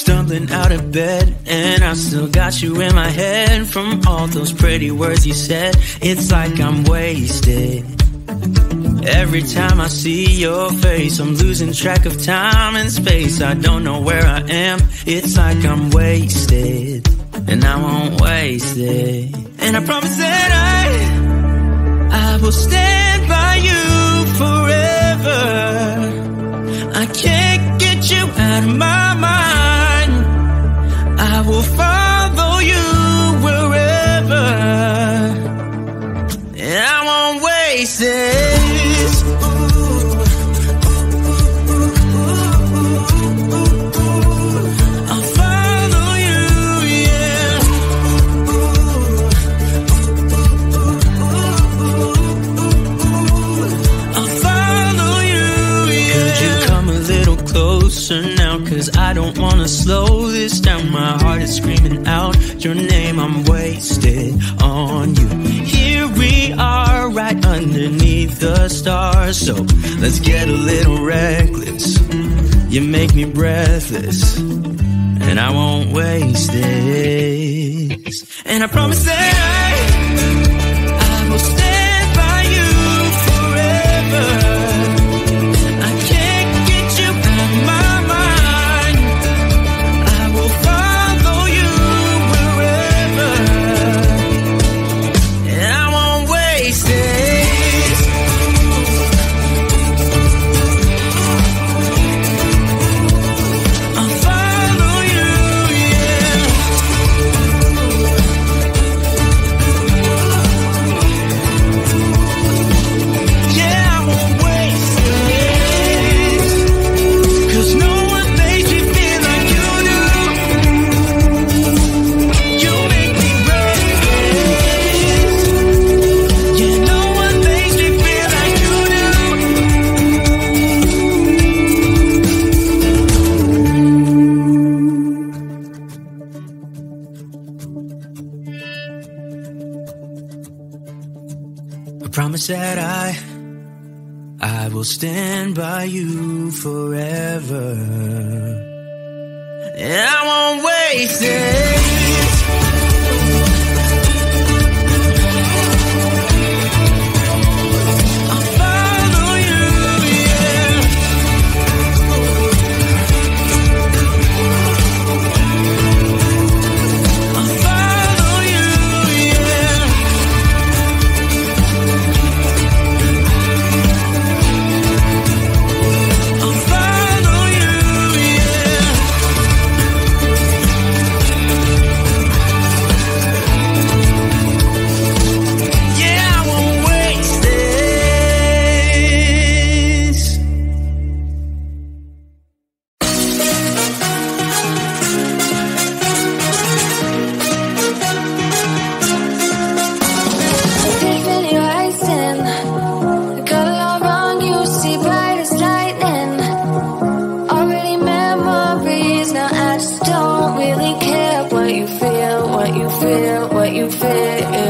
Stumbling out of bed, and I still got you in my head from all those pretty words you said. It's like I'm wasted. Every time I see your face, I'm losing track of time and space. I don't know where I am. It's like I'm wasted, and I won't waste it. And I promise that I, I will stand by you forever. I can't get you out of my mind. Will follow you wherever. And I won't waste this. I'll follow you, yeah. I'll follow you. Could you come a little closer now? Cause I don't slow this down. My heart is screaming out your name. I'm wasted on you. Here we are, right underneath the stars. So let's get a little reckless. You make me breathless. And I won't waste this. And I promise that I, promise that I, I will stand by you forever. And I won't waste it. don't really care what you feel, what you feel, what you feel.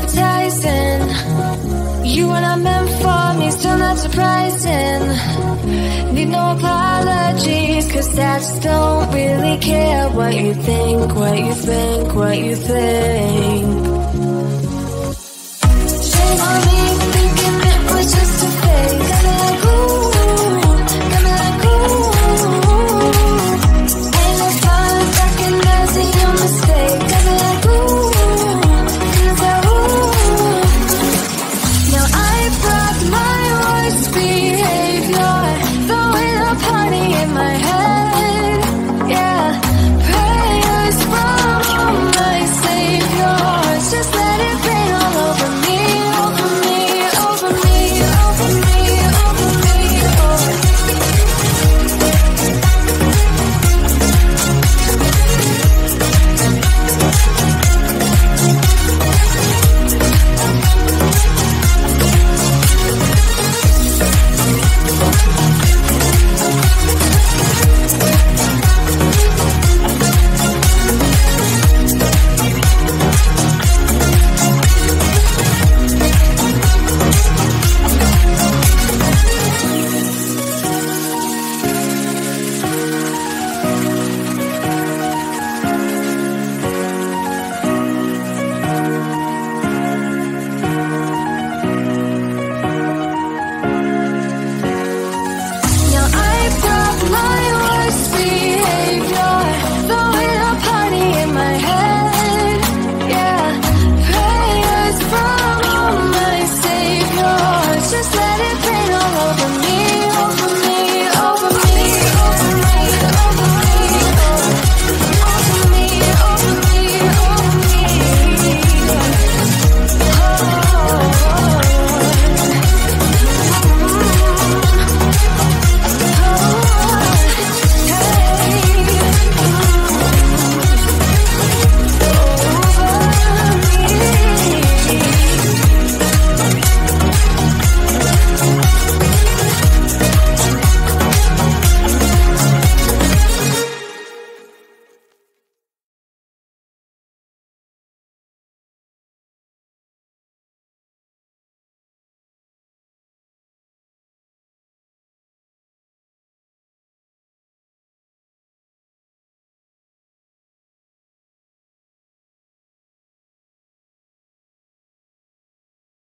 baptizing. You were not meant for me, so not surprising. Need no apologies, cause I just don't really care what you think, what you think, what you think.